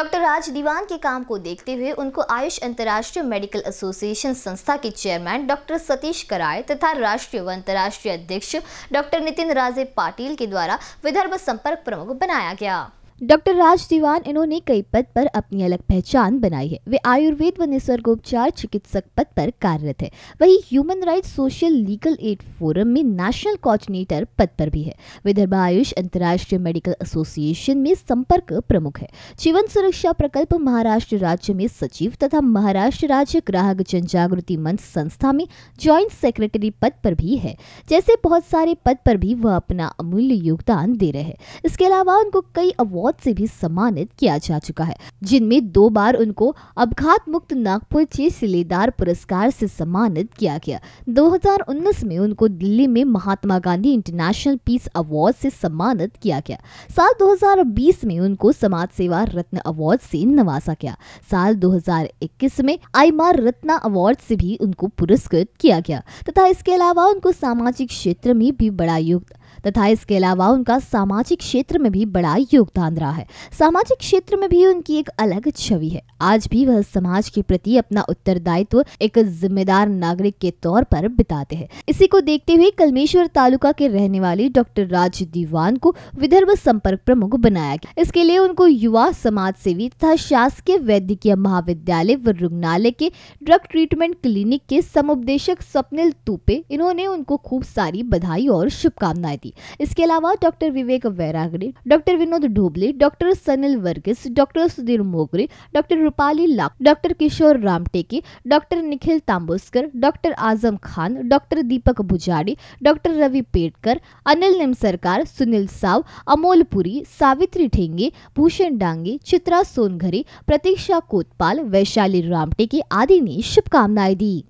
Doctor राज दीवान के काम को देखते हुए उनको आयुष अंतर्राष्ट्रीय मेडिकल एसोसिएशन संस्था के चेयरमैन डॉक्टर सतीश कराय तथा राष्ट्रीय व अंतर्राष्ट्रीय अध्यक्ष डॉक्टर नितिन राजे पाटिल के द्वारा विदर्भ संपर्क प्रमुख बनाया गया। डॉक्टर राज दीवान इन्होंने कई पद पर अपनी अलग पहचान बनाई है। वे आयुर्वेद व निसर्गोपचार चिकित्सक पद पर कार्यरत है। वही human rights social legal aid forum में नेशनल कोऑर्डिनेटर पद पर भी है। विदर्भ आयुष अंतर्राष्ट्रीय मेडिकल एसोसिएशन में संपर्क प्रमुख है। जीवन सुरक्षा प्रकल्प महाराष्ट्र राज्य में सचिव तथा महाराष्ट्र राज्य ग्राहक जन जागृति मंच संस्था में ज्वाइंट सेक्रेटरी पद पर भी है। जैसे बहुत सारे पद पर भी वह अपना अमूल्य योगदान दे रहे हैं। इसके अलावा उनको कई अवार्ड अवार्ड से भी सम्मानित किया जा चुका है, जिनमें दो बार उनको अपघात मुक्त नागपुर चे सिलेदार पुरस्कार से सम्मानित किया गया। 2019 में उनको दिल्ली में Mahatma Gandhi international peace award से सम्मानित किया गया। साल 2020 में उनको समाज सेवा रत्न अवार्ड से नवाजा गया। साल 2021 में आईमार रत्ना अवार्ड से भी उनको पुरस्कृत किया गया। तथा इसके अलावा उनको सामाजिक क्षेत्र में भी बड़ा योगदान तथा इसके अलावा उनका सामाजिक क्षेत्र में भी बड़ा योगदान रहा है। सामाजिक क्षेत्र में भी उनकी एक अलग छवि है। आज भी वह समाज के प्रति अपना उत्तरदायित्व एक जिम्मेदार नागरिक के तौर पर बिताते हैं। इसी को देखते हुए कलमेश्वर तालुका के रहने वाले डॉक्टर राज दीवान को विदर्भ संपर्क प्रमुख बनाया गया। इसके लिए उनको युवा समाज सेवी तथा शासकीय वैद्यकीय महाविद्यालय व रुग्णालय के ड्रग ट्रीटमेंट क्लिनिक के समुपदेशक स्वप्निल तुपे, इन्होंने उनको खूब सारी बधाई और शुभकामनाएँ दी। इसके अलावा doctor Vivek Vairagade, doctor Vinod Dhoble, doctor Sanil Varghese, doctor Sudhir Mogre, doctor Rupali Lakh, doctor Kishore Ramteke, doctor Nikhil Tamboskar doctor Azam Khan, doctor Deepak Bhujadi doctor Ravi Petkar Anil Nimsarkar Sunil Sao, Amol Puri, Savitri Thenge, Bhushan Dange, Chitra Songhare, Pratiksha Kotpal, Vaishali Ramteke आदि ने शुभकामनाएँ दी।